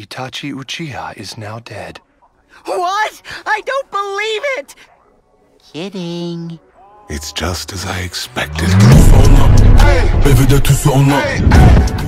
Itachi Uchiha is now dead. What? I don't believe it! Kidding. It's just as I expected. Hey! hey.